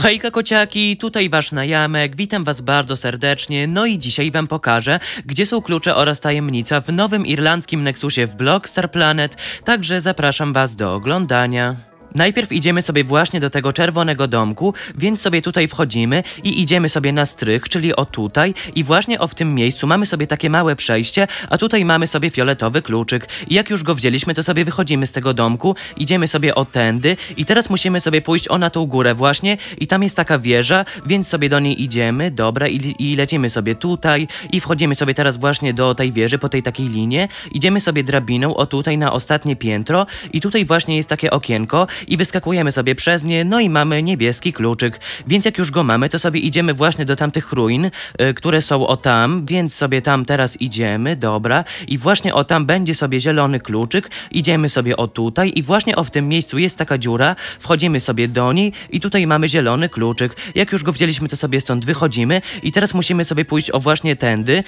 Hejka kociaki, tutaj wasz najamek, witam was bardzo serdecznie, no i dzisiaj wam pokażę, gdzie są klucze oraz tajemnica w nowym irlandzkim Nexusie w Blockstar Planet, także zapraszam was do oglądania. Najpierw idziemy sobie właśnie do tego czerwonego domku, więc sobie tutaj wchodzimy i idziemy sobie na strych, czyli o tutaj. I właśnie o w tym miejscu mamy sobie takie małe przejście, a tutaj mamy sobie fioletowy kluczyk. I jak już go wzięliśmy, to sobie wychodzimy z tego domku, idziemy sobie o tędy i teraz musimy sobie pójść o na tą górę właśnie i tam jest taka wieża, więc sobie do niej idziemy, dobra, i, i lecimy sobie tutaj i wchodzimy sobie teraz właśnie do tej wieży po tej takiej linie, idziemy sobie drabiną o tutaj na ostatnie piętro i tutaj właśnie jest takie okienko i wyskakujemy sobie przez nie, no i mamy niebieski kluczyk. Więc jak już go mamy, to sobie idziemy właśnie do tamtych ruin, y, które są o tam, więc sobie tam teraz idziemy, dobra. I właśnie o tam będzie sobie zielony kluczyk, idziemy sobie o tutaj i właśnie o w tym miejscu jest taka dziura, wchodzimy sobie do niej i tutaj mamy zielony kluczyk. Jak już go wzięliśmy, to sobie stąd wychodzimy i teraz musimy sobie pójść o właśnie tędy.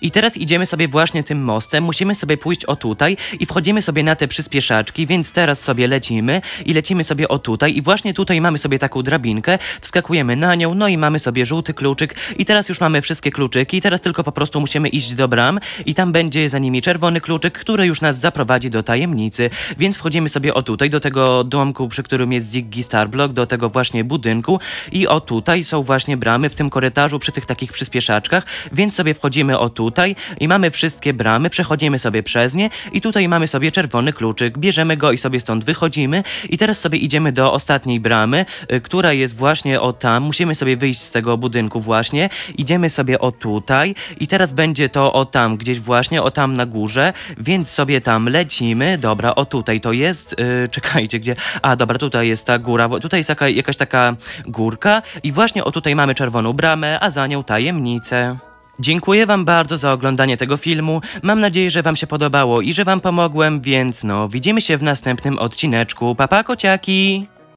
I teraz idziemy sobie właśnie tym mostem, musimy sobie pójść o tutaj i wchodzimy sobie na te przyspieszaczki, więc teraz sobie lecimy i lecimy sobie o tutaj i właśnie tutaj mamy sobie taką drabinkę, wskakujemy na nią, no i mamy sobie żółty kluczyk i teraz już mamy wszystkie kluczyki, teraz tylko po prostu musimy iść do bram i tam będzie za nimi czerwony kluczyk, który już nas zaprowadzi do tajemnicy, więc wchodzimy sobie o tutaj, do tego domku, przy którym jest Ziggy Starblock, do tego właśnie budynku i o tutaj są właśnie bramy w tym korytarzu przy tych takich przyspieszaczkach, więc sobie wchodzimy o tutaj tutaj i mamy wszystkie bramy, przechodzimy sobie przez nie i tutaj mamy sobie czerwony kluczyk, bierzemy go i sobie stąd wychodzimy. I teraz sobie idziemy do ostatniej bramy, y, która jest właśnie o tam, musimy sobie wyjść z tego budynku właśnie, idziemy sobie o tutaj i teraz będzie to o tam, gdzieś właśnie o tam na górze, więc sobie tam lecimy, dobra, o tutaj to jest, yy, czekajcie, gdzie, a dobra, tutaj jest ta góra, tutaj jest jaka, jakaś taka górka i właśnie o tutaj mamy czerwoną bramę, a za nią tajemnicę. Dziękuję wam bardzo za oglądanie tego filmu, mam nadzieję, że wam się podobało i że wam pomogłem, więc no, widzimy się w następnym odcineczku. Papa kociaki!